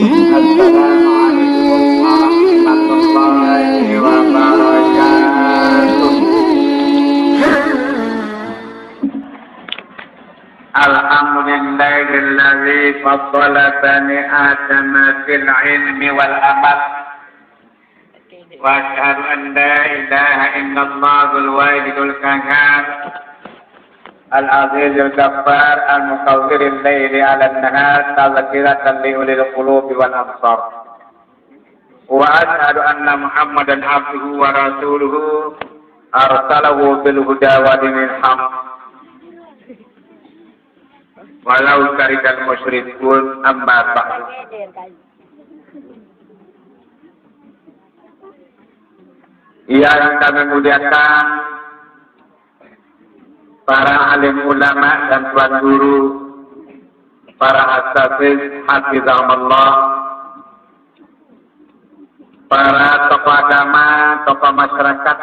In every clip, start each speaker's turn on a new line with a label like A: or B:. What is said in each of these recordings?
A: warahmatullahi wabarakatuh. Alhamdulillahilladzi faddala bani Adam fil ilmi wal amal. Wa asyhadu an la ilaha illallah al-wahidul qahhar. العزيز الجبار المصور الليل على النهار تذكرة لأولي القلوب والأبصار وأشهد أن محمدا عبده ورسوله أرسله بالهدى ودين الحق ولو كره المشركون أما بعد yang kami muliakan para alim ulama dan tuan guru, para asatid hafizahumullah, para tokoh agama, tokoh masyarakat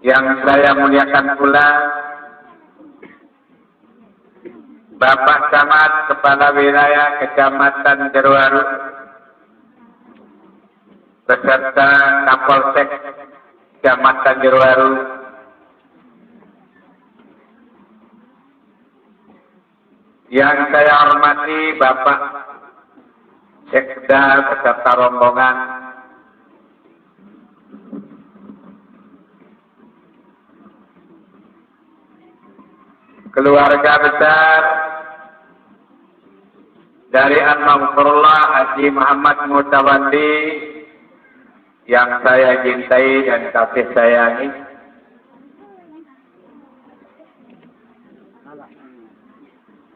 A: yang saya muliakan pula, Bapak Camat, Kepala Wilayah Kecamatan Jeruaru, beserta Kapolsek Kecamatan Jeruaru, Yang saya hormati Bapak Sekda beserta rombongan keluarga besar dari An-Maghfurullah Haji Muhammad Mutawandi yang saya cintai dan kasih sayangi.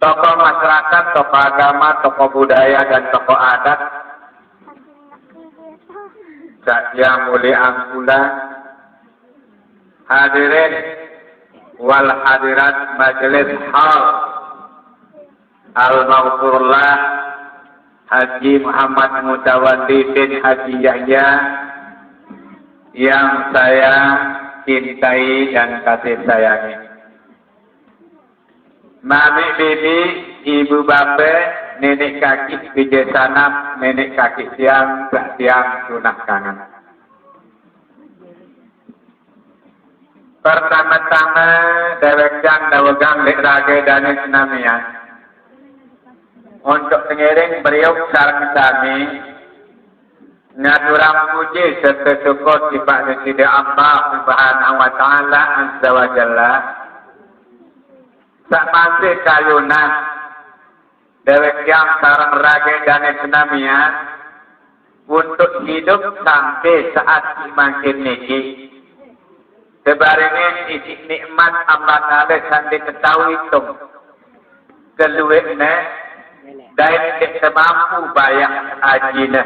A: Tokoh masyarakat, tokoh agama, tokoh budaya, dan tokoh adat. Saya mulia angkula. Hadirin wal hadirat majelis hal Al-Maghfurullah Haji Muhammad Mutawandi bin Haji Yahya yang saya cintai dan kasih sayangi. Mami bibi, ibu bape, nenek kaki bijak sanap, nenek kaki siang, tak siang, sunah kangen. Pertama-tama dewek jang dawagang lek rage dan senamian. Untuk pengiring beriuk sarang kami, ngaturang puji serta syukur sifat Sidi Allah Subhanahu wa taala azza wa jalla. Sak masih kayunan dewek yang sarang rage dan senamian untuk hidup sampai saat makin niki. Sebaringin isi nikmat Allah Ta'ala sandi ketahui itu. Keluiknya, dan kita mampu bayar ajina.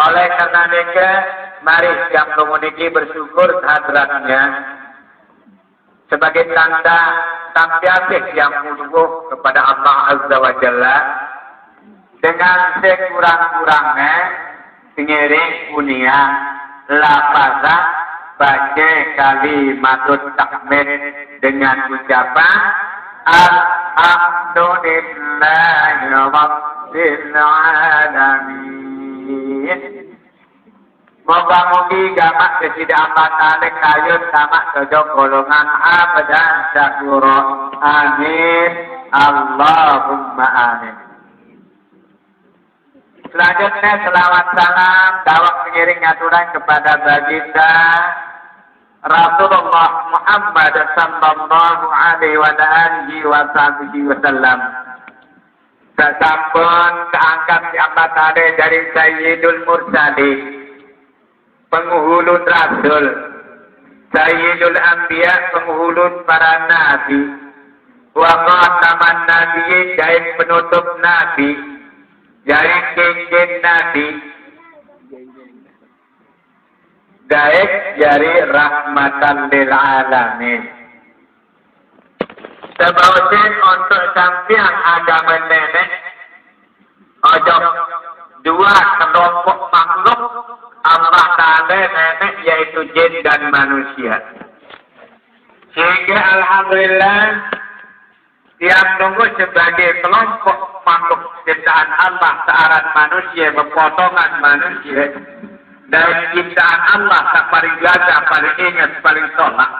A: Oleh karena mereka, mari yang komuniki bersyukur hadratnya sebagai tanda tampiasik yang musuh kepada Allah Azza wa Jalla dengan sekurang-kurangnya pengiring dunia lafaza baca kalimatut takmir dengan ucapan Alhamdulillahi Rabbil Alamin Moga-mogi gamak ketidakambatan kayut sama sejauh golongan abadan syakuro. Amin. Allahumma amin. Selanjutnya selawat salam dawak pengiring aturan kepada baginda Rasulullah Muhammad sallallahu alaihi wa alihi wa sahbihi wasallam. Sasampun keangkat diangkat dari Sayyidul Mursalin penghulun rasul. Sayyidul Anbiya penghulun para nabi. Wa khataman nabi dan penutup nabi. Dari cincin nabi. Daik dari rahmatan lil alamin. Sebautin untuk sampian agama nenek. Ojo dua kelompok makhluk Allah Ta'ala nenek yaitu jin dan manusia. Sehingga Alhamdulillah yang nunggu sebagai kelompok makhluk ciptaan Allah searan manusia, berpotongan manusia, dan ciptaan Allah tak paling gagah, paling ingat, paling tolak.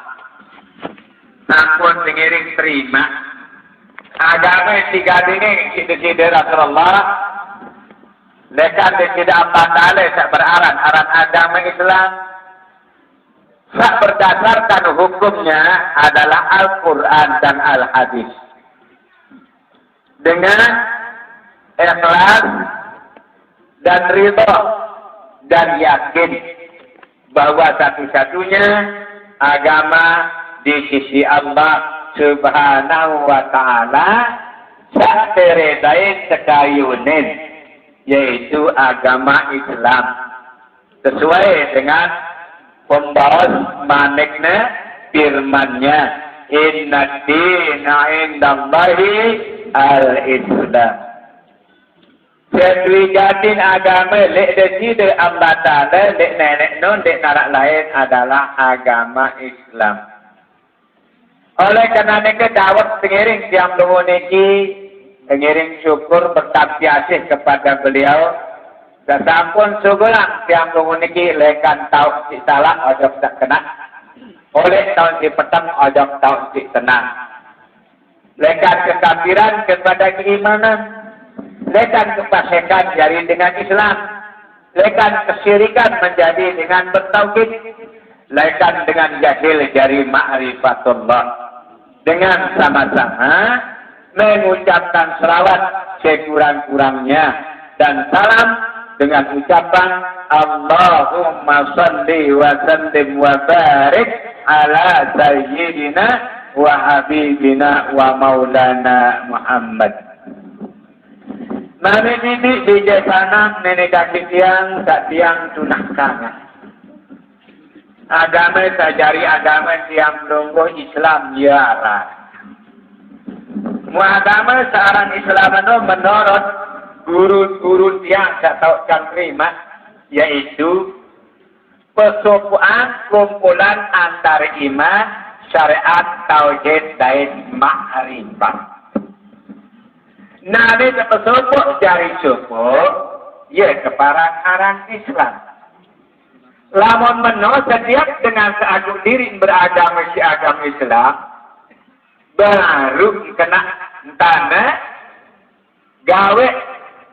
A: Sampun pengiring terima. Agama yang tiga ini, kita-kita Rasulullah, Lekan dia tidak apa ta'ala tak beraran. Aran agama Islam. Tak berdasarkan hukumnya adalah Al-Quran dan Al-Hadis. Dengan ikhlas dan ridho dan yakin bahwa satu-satunya agama di sisi Allah Subhanahu wa taala sak teredai sekayunin yaitu agama Islam sesuai dengan pembawa manekna firmannya inna dina indallahi al-islam jadin agama lek desi de Allah lek nenek non lek narak lain adalah agama Islam. Oleh kerana ini dawat pengiring siang dulu mengiring syukur bertapiasih kepada beliau. Sampun sugulang tiang menguniki lekan tau si salah ojok tak kena. Oleh tahun si petang ojok tau si tenang. Lekan kekafiran kepada keimanan. Lekan kepasikan jari dengan Islam. Lekan kesirikan menjadi dengan bertauhid. Lekan dengan jahil jari ma'rifatullah. Dengan sama-sama mengucapkan selawat sekurang-kurangnya dan salam dengan ucapan Allahumma salli wa sallim wa barik ala sayyidina wa habibina wa maulana Muhammad. Mami bibi di sana nenek kaki tiang tak tiang tunah kangen. Agama sajari agama tiang nunggu Islam ya. Muagama seorang Islam itu menurut guru-guru yang tak tahu kan terima, yaitu persoalan kumpulan antara iman, syariat, tauhid, dan ma'rifat. Nabi tersebut dari suku, ya keparang arang Islam. Lamun menurut setiap dengan seagung diri beragama si agama Islam, baru kena tanah gawe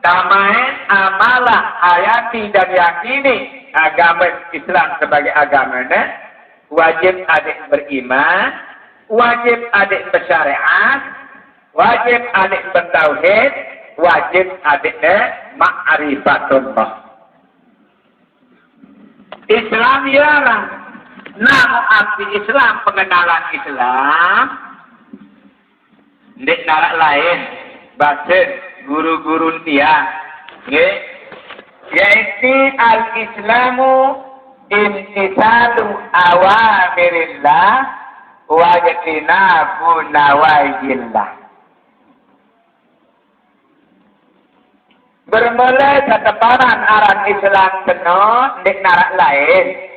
A: tamain amalah hayati dan yakini agama Islam sebagai agamanya. Wajib adik beriman wajib adik bersyariat wajib adik bertauhid wajib adiknya ma'rifatullah. Islam ya Namun arti Islam, pengenalan Islam, Dek narak lain, baca guru-guru dia. Okay? Yaitu al-Islamu imtisalu awamirillah wa jatinabu nawajillah. Bermula keteparan aran Islam penuh, dek narak lain.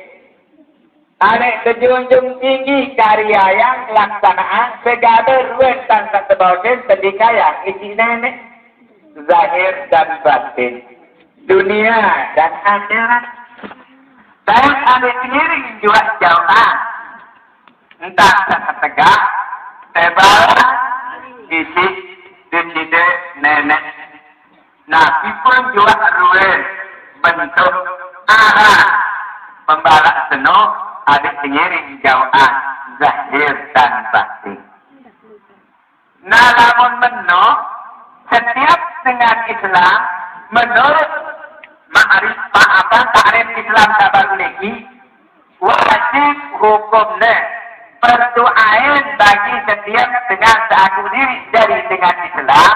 A: Anak sejunjung tinggi karya yang laksanaan segala ruang tanpa sebagian sedika yang isi nenek. Zahir dan batin. Dunia dan akhirat. Dan anak sendiri juga jauhan. Entah tegak, tebal, isi, diside, nenek. Nabi pun juga ruang bentuk arah pembalak senuh ada penyiring jauhan zahir dan batin. Nah, namun menurut setiap dengan Islam menurut ma'rifah apa ta'rif Islam kabar lagi wajib hukumnya perdoaan bagi setiap dengan seaku diri dari dengan Islam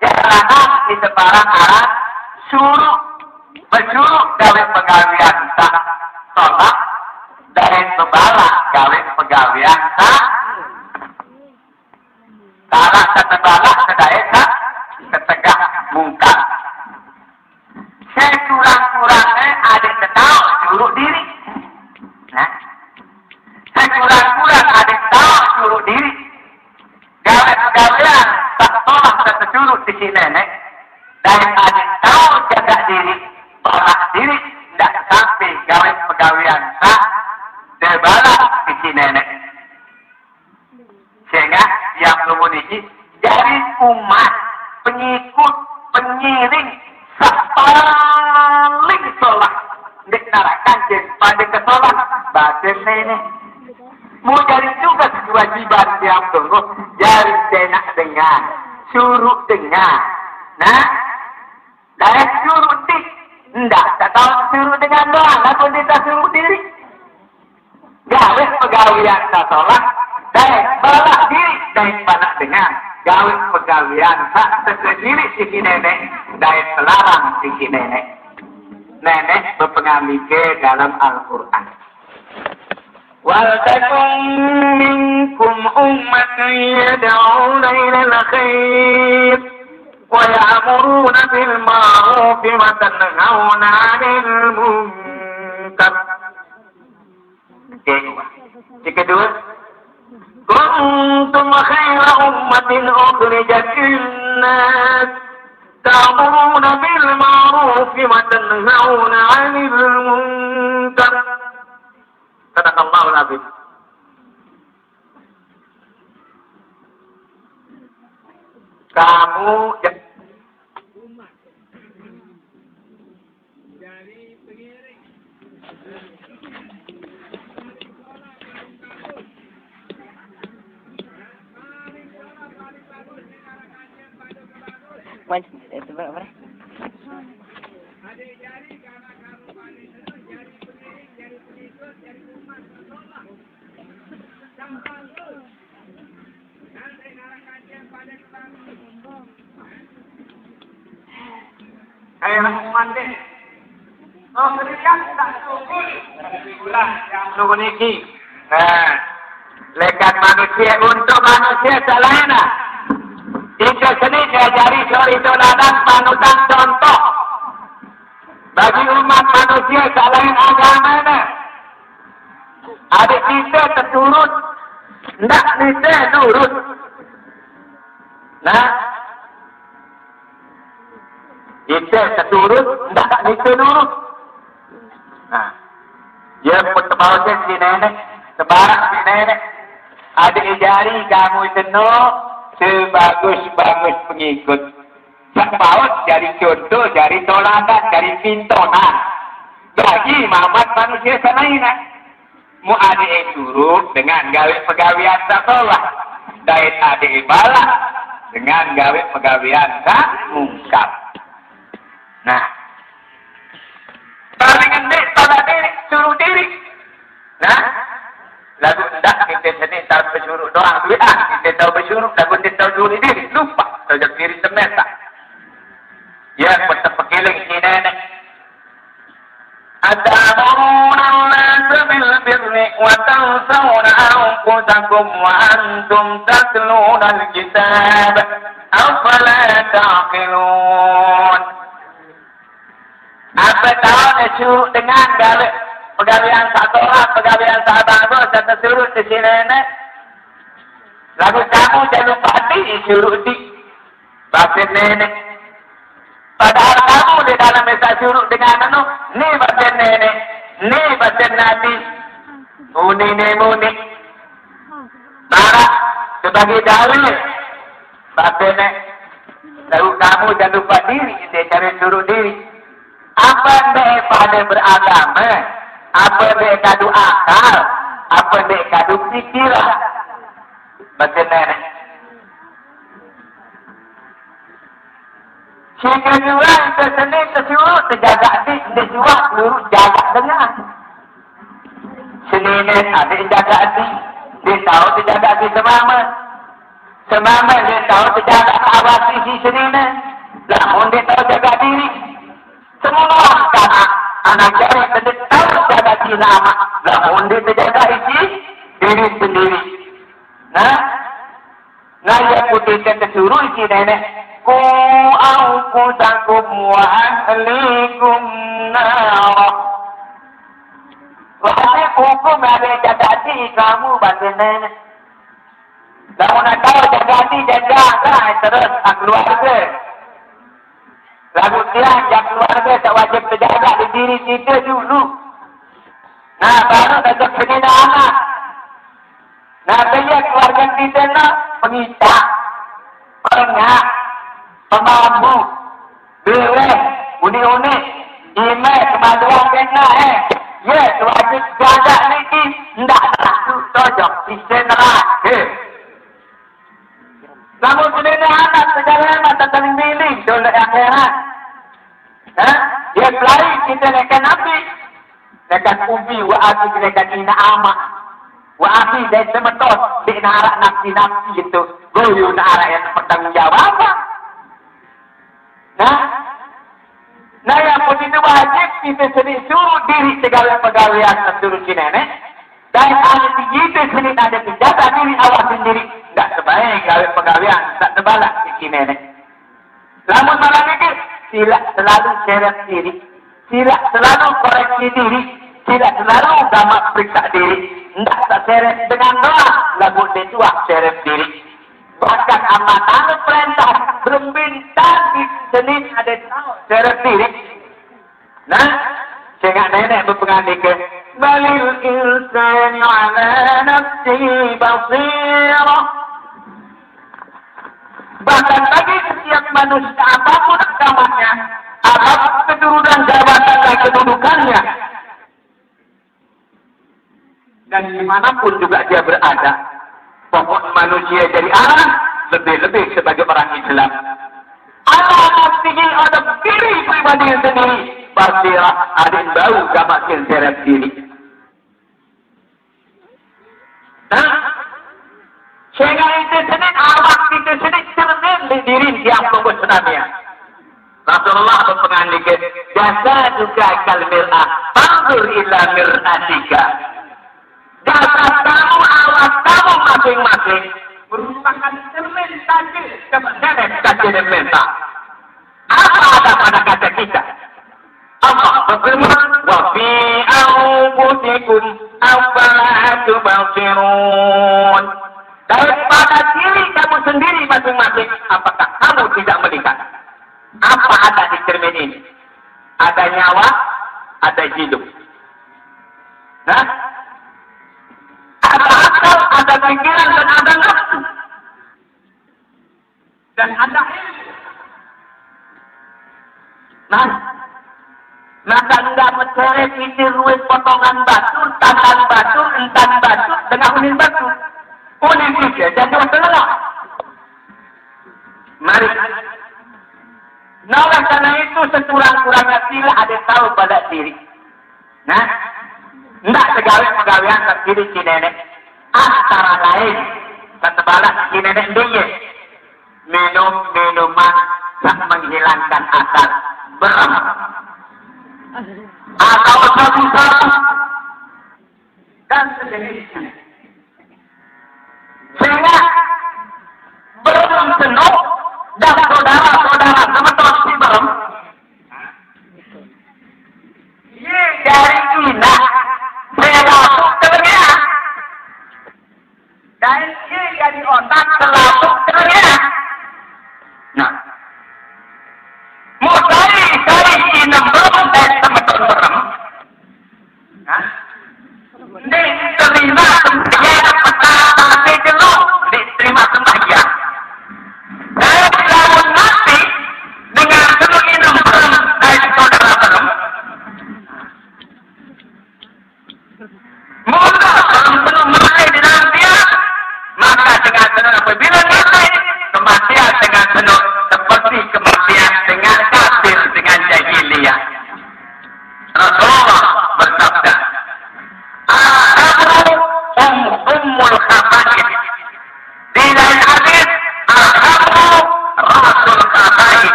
A: jangan di sebarang arah suruh menyuruh dari pegawaian tak tolak dari pembalak gawe pegawean tak Salah ketebalak kedai tak ketegak mungkar. Sekurang-kurangnya ada tahu dulu diri. Nah, sekurang-kurang ada tahu dulu diri. Gawe pegawean surut di sini nenek. Dan adik tahu jaga diri. Tolak diri. Tidak sampai gawe pegawaian sah. Debalak di sini nenek. Sehingga yang memiliki dari umat pengikut penyiring paling sholat dik narakan pada kesolat batin ini jadi juga kewajiban tiap tunggu jadi tenak dengan suruh dengar. Nah dari suruh dik? Enggak tak tahu suruh dengan doang. Aku tidak suruh diri. Gawe pegawaian tak sholat dan balak diri dari panak dengan gawe pegawaian tak sendiri sisi nenek. Dari pelarang sisi nenek. Nenek berpengamike dalam Al-Quran
B: ولتكن منكم أمة يدعون إلى الخير ويأمرون بالمعروف وتنهون عن المنكر. كنتم خير أمة أخرجت للناس تأمرون بالمعروف وتنهون عن المنكر Sadaqallahul nabi,
A: Kamu yang
C: Mas, itu berapa?
A: Ayah mandi. Oh, berikan tak nunggu niki. Nah, lekat manusia untuk manusia selain Itu seni diajari suri toladan panutan contoh. Bagi umat manusia selain agama Adik kita terturut. Tidak kita turut. Nah, kita terturut, tidak kita turut. Nah, dia pertebausan si nenek, sebarang si nenek. Adik jari kamu jenuh, sebagus-bagus pengikut. Sepaut jadi contoh, jadi toladan, jadi pintonan. Bagi Muhammad manusia selain Mu adik turut dengan gawe pegawaian sekolah. Dari adik balak dengan gawe pegawaian tak mungkap. Nah, paling أنفسكم وأنتم تتلون الكتاب أفلا تعقلون Apa tahu dia suruh dengan gawe pegawaian satu orang, pegawaian sahabat itu, saya suruh di sini nenek. Lalu kamu jangan lupa di suruh di bapak nenek. Padahal kamu di dalam mesa suruh dengan anu, ni batin nenek, ni batin nabi, muni ni muni. Barak sebagai dalil, nenek. Lalu kamu jangan lupa diri, dia cari suruh diri. Apa dia pada beragama, apa dia kadu akal, apa dia kadu pikiran. Nenek. Sehingga juga kita seni tersuruh terjaga di dijual seluruh jaga dengan. Seni ini ada jaga di, dia tahu tidak ada di semama. Semama dia tahu tidak ada awasi di sini. Namun dia tahu jaga diri. Semua anak anak jari tidak tahu jaga diri nama. Namun dia terjaga isi diri sendiri. Nah, nah yang putih kesuruh isi nenek. Ku aku takum wa ahlikum narah ada jadati kamu batin nenek. Dah nak tahu jaga hati, jaga lah terus keluarga. Lagu tiang yang keluarga tak wajib terjaga di diri kita dulu. Nah, baru dah penina anak. Nah, dia keluarga kita nak pengisak, pengak, pemampu, boleh, unik-unik, email, kemaluan kena eh. Ya, wajib jaga ni, tidak nak tu, tojok, istilah. Eh. Namun sendiri anak sejarah mata saling milih dolak akhirat. Ha? Dia pelari kita lekan nabi. Lekan ubi wa api lekan ina amak. Wa api dan semetos di narak nafsi-nafsi itu. Goyu narak yang bertanggungjawab. Nah, Nah yang pun itu wajib kita sendiri suruh diri segala pegawaian seluruh si nenek. Dan ahli kita sendiri ada penjaga diri awak sendiri tak sebaik gawe pegawaian, tak terbalak sisi nenek. Lamun malam ini, sila selalu seret diri. Sila selalu koreksi diri. Sila selalu gamak periksa diri. Tidak tak seret dengan doa. Lagu dia seret diri. Bahkan amatan perintah berbintang di Senin ada seret diri. Nah, sehingga nenek berpengadik Balil insani ala nafsi basirah Bahkan bagi setiap manusia apa pun agamanya, apa pun keturunan jabatan dan kedudukannya, dan di mana pun juga dia berada, pokok manusia jadi arah, lebih-lebih sebagai orang Islam. Allah nafsihi ada diri pribadi sendiri, basirah ada bau gamakin seret diri. Nah, sehingga itu sendiri awak itu sendiri cermin di diri yang tunggu tsunami. Rasulullah berpengandikan, jasa juga kalmir'ah, panggul ila mir'atika. Jasa kamu, awak kamu masing-masing, merupakan cermin kaki kebenaran dan mental. Apa ada pada kata kita? Allah berfirman, wa fi anfusikum afala tubsirun. Daripada diri kamu sendiri masing-masing, apakah kamu tidak melihat? Apa ada di cermin ini? Ada nyawa, ada hidup. Nah, ada akal, ada pikiran, dan ada nafsu. Dan ada ilmu. Nah, maka enggak mencari isi ruwet potongan batu, tangan batu, entan batu, dengan unin batu. Unin tiga, jadi masalah. Mari. Nah, oleh karena itu sekurang-kurangnya sila ada tahu pada diri. Nah, enggak segala pegawaian terdiri si nenek. Antara lain, setebalah si nenek dia. Minum minuman yang menghilangkan asal beram. Atau sabu-sabu. Dan sejenisnya.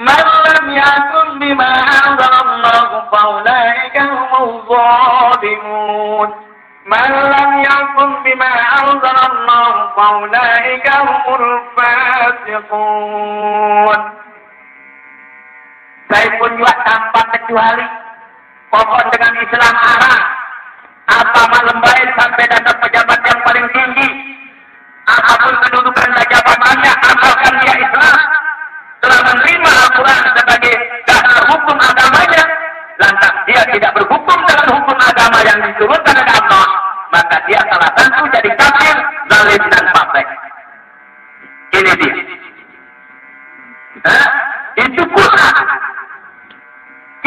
A: من لم يكن بما أنزل الله فأولئك هم الظالمون من لم يكن بما أنزل الله فأولئك هم الفاسقون Saya pun juga tanpa kecuali pohon dengan Islam arah apa malam baik sampai datang pejabat yang paling tinggi apapun kedudukan dan jabatannya asalkan dia Islam telah menerima Al-Quran sebagai dasar hukum agamanya, lantas dia tidak berhukum dengan hukum agama yang diturunkan oleh Allah, maka dia salah tentu jadi kafir, zalim dan fasik. Ini dia. Hah? Itu Quran.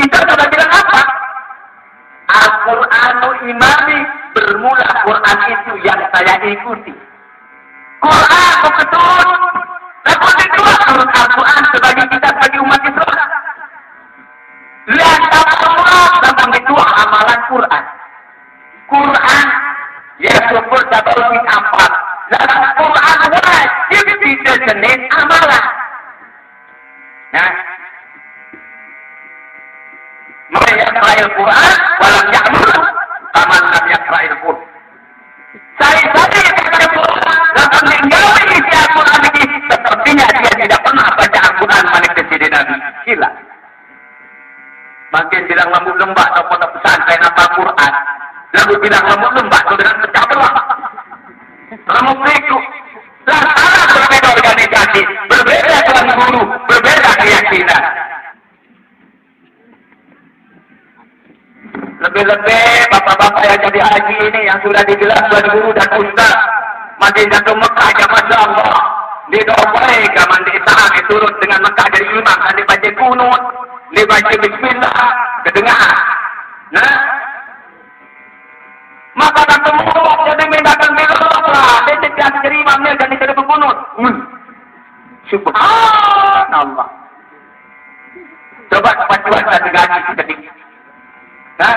A: Kita sudah bilang apa? Al-Quranu imami bermula Quran itu yang saya ikuti. Quran betul Lepas itu menurut Al-Quran sebagai kita sebagai umat Islam. Lihat semua tentang itu amalan Quran. Quran ya syukur dapat lebih apa. Dalam Quran wajib dijenis amalan. Nah, mereka Quran Lalu bilang lembut lembak atau dengan pecah belah. Lembut itu. Lah sana berbeda organisasi, berbeda tuan guru, berbeda keyakinan. Lebih-lebih bapak-bapak yang jadi haji ini yang sudah dibilang tuan guru dan ustaz. Madinah ke Mekah ya Masya Allah. Di Dubai kaman di Islam turut dengan Mekah dari imam dan dibaca kunut, dibaca bismillah, kedengar. Nah, maka tak semua jadi mindakan billah. Dia tidak jadi imamnya dan tidak berkunut. Hmm. Subhanallah. Coba pacuan satu gaji sedikit. Nah,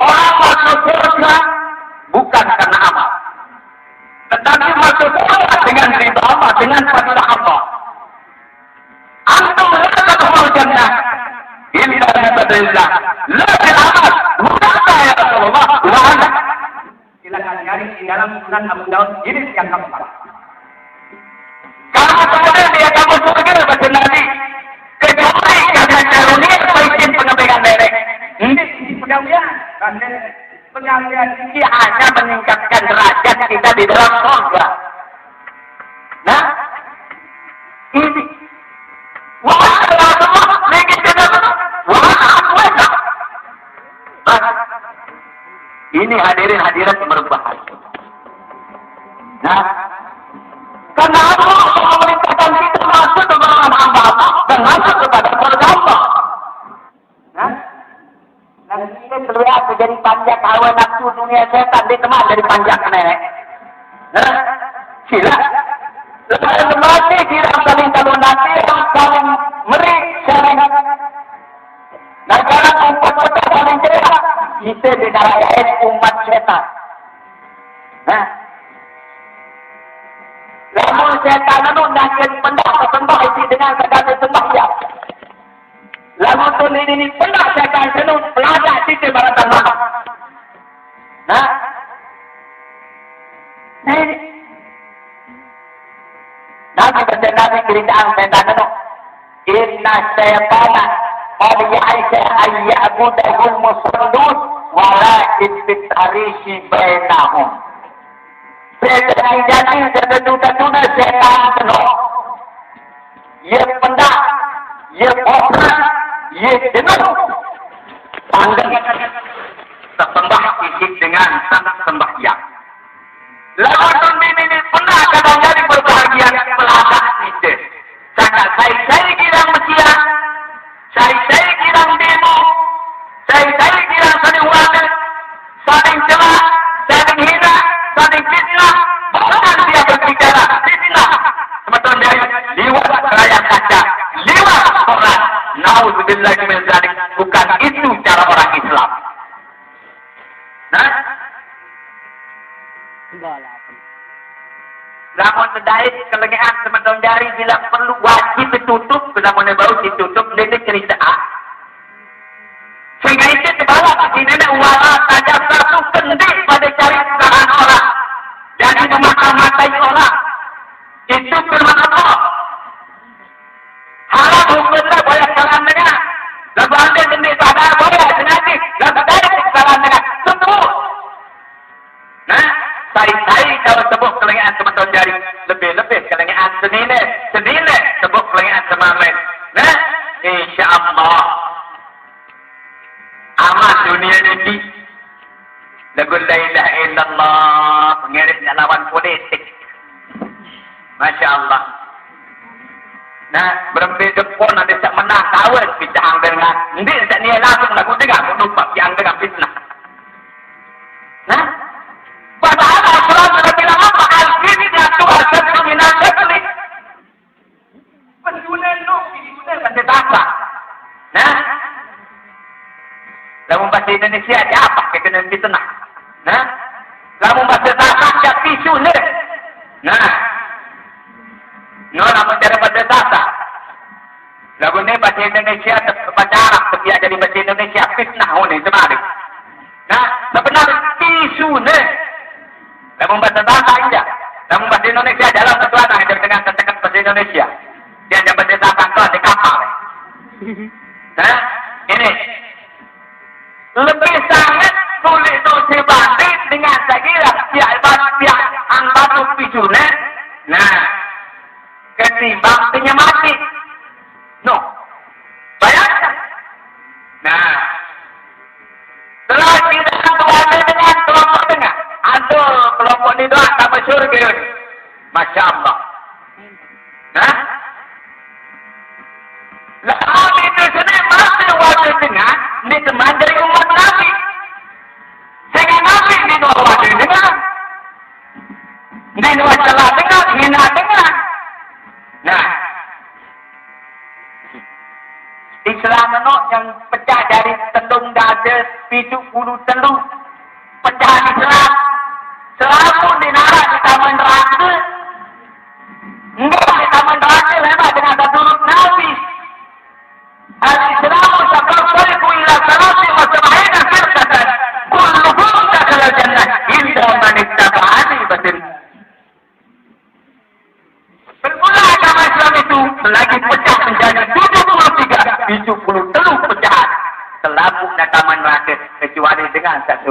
A: orang masuk surga bukan karena amal. Tetapi masuk surga dengan ridha Allah, dengan fadilah Allah. Antum la tadkhulul jannah bi fadlillah. La bil amal. Bukan ya Rasulullah wa ana. Silakan cari di dalam Sunan Abu Daud ini yang keempat. Kalau kemudian dia kamu surga baca Nabi kecuali karena karunia izin pengembangan nenek. Ini pegawaian. Pengalian ini hanya meningkatkan derajat kita di dalam surga. Nah, ini. Wah, Ini hadirin hadirat berbahaya. Nah, karena Allah memerintahkan kita masuk ke dalam hamba dan masuk kepada Allah. Nah, dan ini terlihat menjadi panjang hawa nafsu dunia setan di teman dari panjang nenek. Nah, sila. Lepas mati sila saling kalau nanti saling merik saling. Nah, jangan umat kita cerak. Kita dinarayain umat setan. Nah, namun setan itu nakil pendak sembah isi dengan segala sembahyang. Lalu tu ini saya akan senung pelajar titi baratan maaf. Nah, nah ini. Nabi Nabi cerita ang setan itu. Inna syaitan قد يعيش أن يعبده المصلون ولكن بينهم setan penuh. Ia pendak, ia ia jenuh. Sesembah dengan sangat ini pernah kadang jadi berbahagia pelacak itu. Sangat baik-baik sudah mulai bau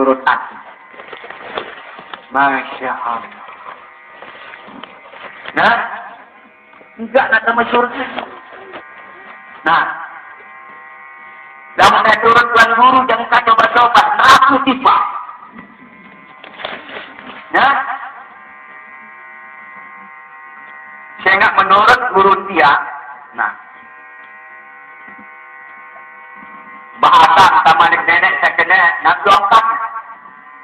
A: turut aku. Masya Allah. Nah, enggak ada masyurnya. Nah, dalam saya turunkan guru, jangan saya coba-coba. Aku tiba. Nah, ya? Sehingga menurut guru dia, nah, bahasa sama nenek nenek saya kena nak lompat.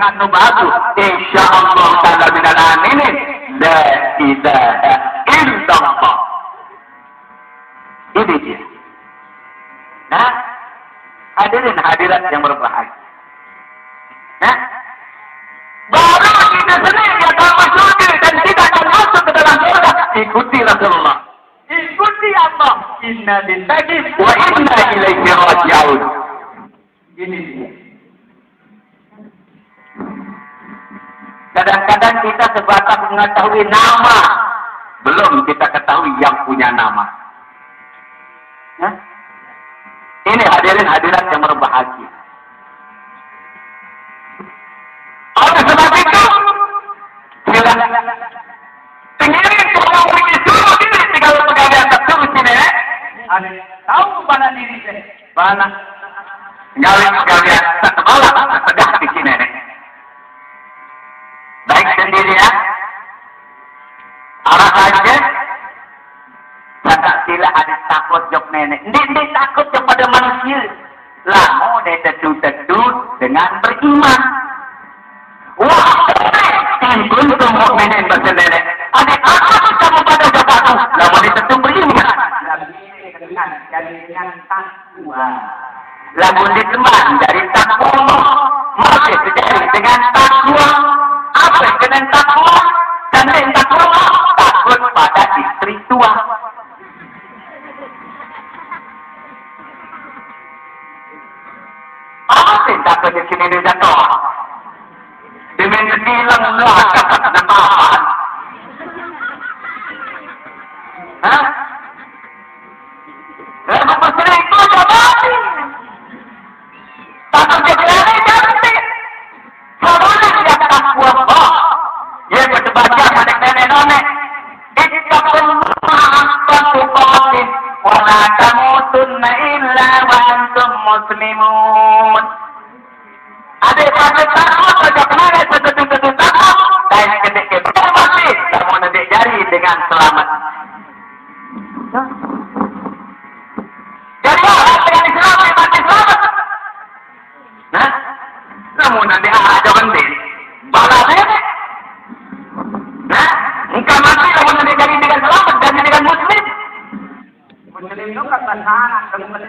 A: dengan nu bagus. Insyaallah taala minal aminin. La ilaha illallah. Ini dia. Nah, hadirin hadirat yang berbahagia. Nah, baru kita sendiri akan masuk dan kita akan masuk ke dalam surga. Ikuti Rasulullah. Ikuti Allah. Inna lillahi wa inna ilaihi raji'un. Ini dia. Kadang-kadang kita sebatas mengetahui nama, belum kita ketahui yang punya nama. Hah? Ini hadirin hadirat yang berbahagia. Oleh sebab itu, Tengirin kalau pergi suruh diri tinggal pegawai terus sini eh. Ada tahu mana diri saya? Mana? Gawe pegawai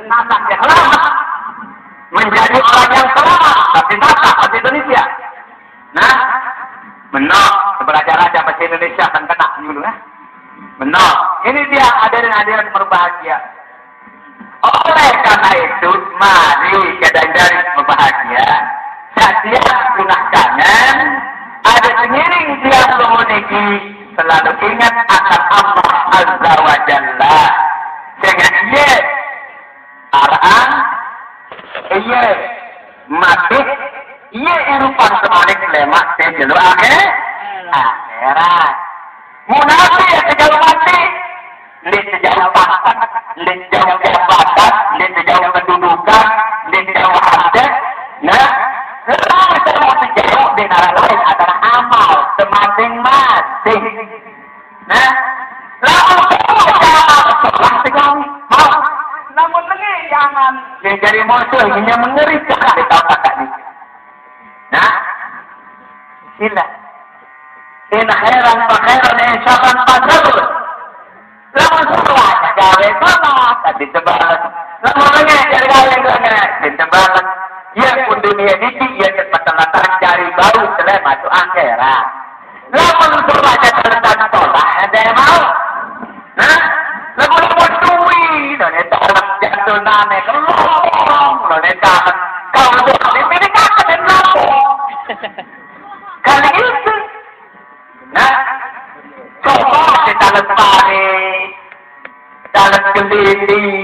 A: nasab yang selamat. Menjadi orang yang selamat, tapi nasab bahasa Indonesia. Nah, menok, belajar aja bahasa Indonesia akan kena dulu ya. Menok, ini dia hadirin berbahagia. Oleh karena itu, mari dari berbahagia. Setiap punah kanan, ada pengiring tiap memiliki selalu ingat akan Allah Azza wa Jalla. Sehingga ia arahan, ia mati, ia irupan semalik lemak sejelu akhir, akhirat. Munafik yang sejauh mati, Lid sejauh pangkat, lid jauh jabatan, lid sejauh kedudukan, lid sejauh hadat. Nah, lalu semua sejauh di negara lain adalah amal semasing-masing. Nah, lalu semua amal setelah sejauh Namun lagi jangan dia jadi musuh hanya mengerikan di tempat tadi. Nah, sila. In khairan fa khairan in syarran fa syarrun. Lamun setelah gawe sama tadi tebalan. Lamun lagi cari gawe lagi ditebalan. Ya pun dunia ini ya latar cari baru selain masuk akhirat. Lamun setelah catatan tolak ada yang mau. kane kelong lho nek kangen kanggo dipiri kangen nek napa? Kan iki nah coba kita lestari dalam kelindih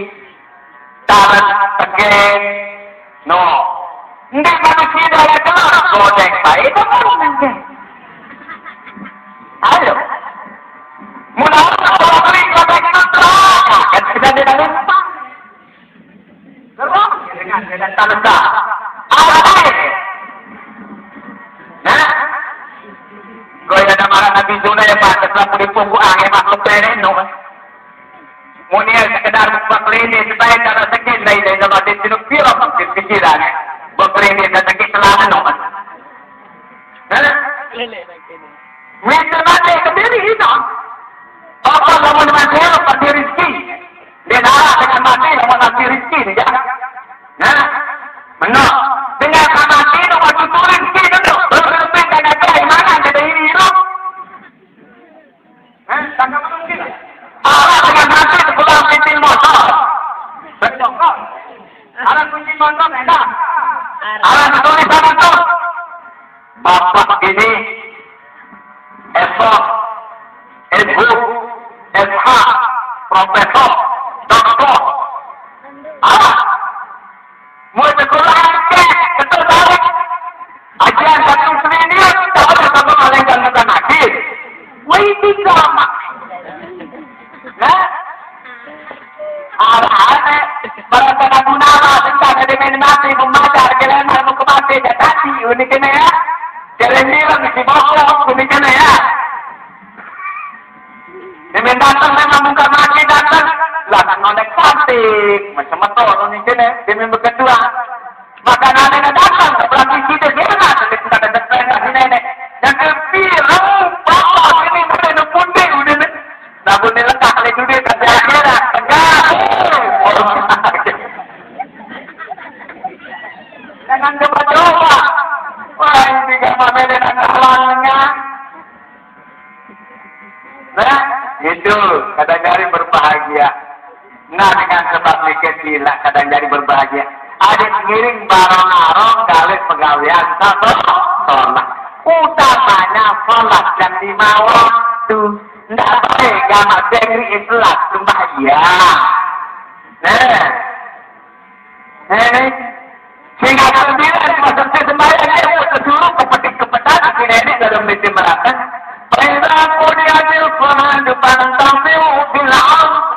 A: Tulisan itu. Bapak ini naro-naro galih pegawean satu sholat. Utamanya sholat dan lima waktu. Nggak boleh gama dengri Islam, sumpah iya. Nah, nah, sehingga sembilan maksudnya sembahyang ya, ayo kesuruh kepetik kepetan akhirnya ini dalam mesti merata. Perintah kudiatil Quran depan tampil bila Allah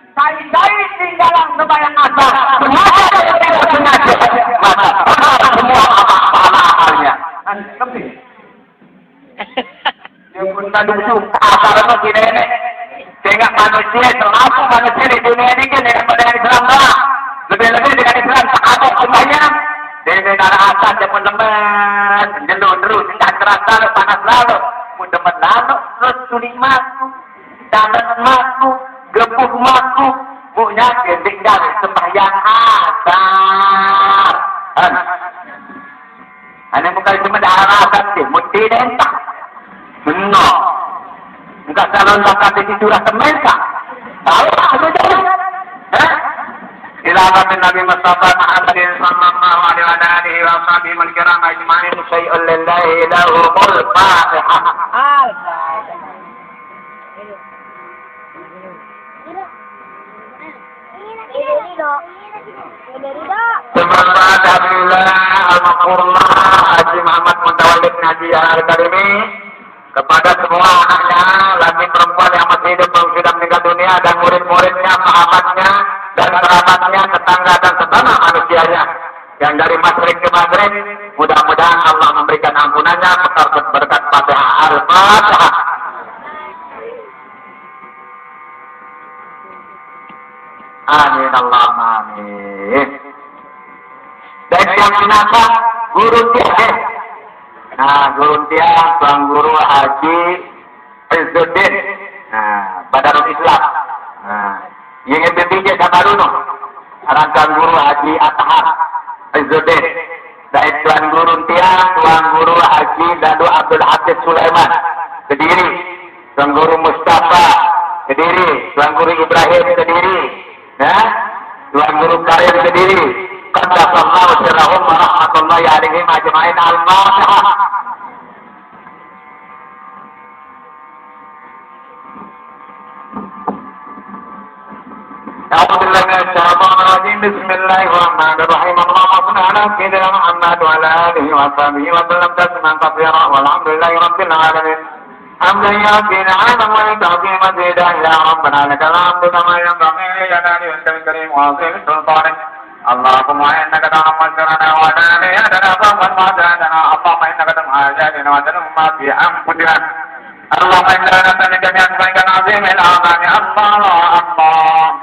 A: sai-sai tinggalan sembahyang asar sengaja dia tidak sengaja maka semua apa-apa Ngerti? Dia pun tadi itu si nenek sehingga manusia terlaku manusia di dunia ini kan dengan Islam lah lebih-lebih dengan Islam sahabat semuanya dari negara asal teman-teman jelur terus tidak keras lalu panas lalu mudah lalu terus sulit maku dalam maku gebuh maku punya ketinggal sembahyang asar Ane bukan cuma darah asar sih mesti dentah benar Enggak calon zakat di curah semesta tahu apa jadi eh إلى رب النبي مصطفى محمد صلى الله عليه وعلى آله وأصحابه الكرام أجمعين شيء لله له الفاتحة Semoga Dabillah Al-Makurlah Haji Muhammad Muntawalid Nabi Al-Karimi kepada semua anaknya, laki perempuan yang masih hidup yang sudah meninggal dunia dan murid-muridnya, sahabatnya, dan kerabatnya, tetangga dan sesama manusianya yang dari masrik ke maghrib, mudah-mudahan Allah memberikan ampunannya berkat berkat Fatihah Al-Fatihah. Amin Allah amin. Dan yang kenapa guru tiap Nah, guru tiang, tuan guru Haji Izzuddin. Nah, Badarul Islam. Nah, yang bijak sama dulu. Arangkan guru Haji Atahar Izzuddin. Dan tuan guru tiang, tuan guru Haji Dadu Abdul Hafiz Sulaiman. Kediri. Tuan guru Mustafa. Kediri. Tuan guru Ibrahim Kediri Nah, tuan guru Karim Kediri. Qaddasallahu sirrahum wa rahmatullahi alaihim ajma'in al-Fatihah. أعوذ بالله من الشيطان الرجيم بسم الله الرحمن الرحيم اللهم صل على سيدنا محمد وعلى اله وصحبه وسلم تسليما كثيرا والحمد لله رب العالمين حمدا يأتي نعما ويكفي مزيدا يا ربنا لك الحمد كما ينبغي لجلال وجهك الكريم وعظيم سلطانك اللهم انك تعلم سرنا وعلانيتنا فاغفر ما زادنا اللهم انك تسمع حاجاتنا وتعلم ما في انفسنا اللهم انا نسالك باسمائك العظيم الاعظم الله الله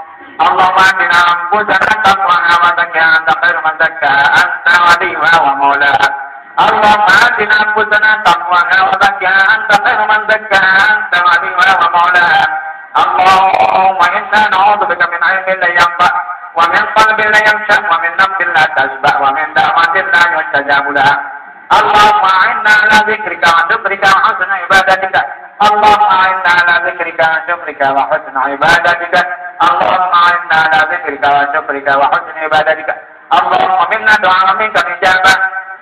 A: اللهم اتنا انفسنا تقواها وزكها انت خير من زكاها انت وليها ومولاها اللهم اتنا انفسنا تقواها وزكها انت خير من زكاها انت وليها ومولاها اللهم انا نعوذ بك من علم لا ينفع ومن قلب لا يخشع ومن نفس لا تشبع ومن دعوة لا يستجاب لها اللهم اعنا على ذكرك وشكرك وحسن عبادتك اللهم اعنا على ذكرك وشكرك وحسن عبادتك اللهم اعنا على ذكرك وشكرك وحسن عبادتك اللهم منا دعاء منك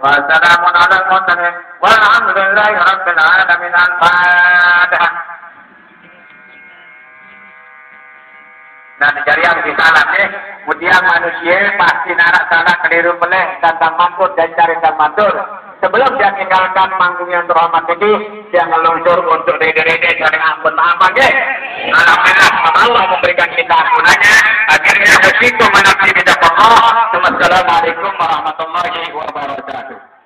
A: وسلام على المرسلين والحمد لله رب العالمين. الفاتحة. Nah, cari yang di salah nih. Kemudian manusia pasti narak salah keliru meleh dan tamakut dan cari tamatur. Sebelum dia tinggalkan manggung yang terhormat ini, dia ngeluncur untuk dede-dede cari ampun maaf aja. Alhamdulillah, Allah memberikan kita ampunannya. Akhirnya begitu menafsir kita pokok. Assalamualaikum warahmatullahi wabarakatuh.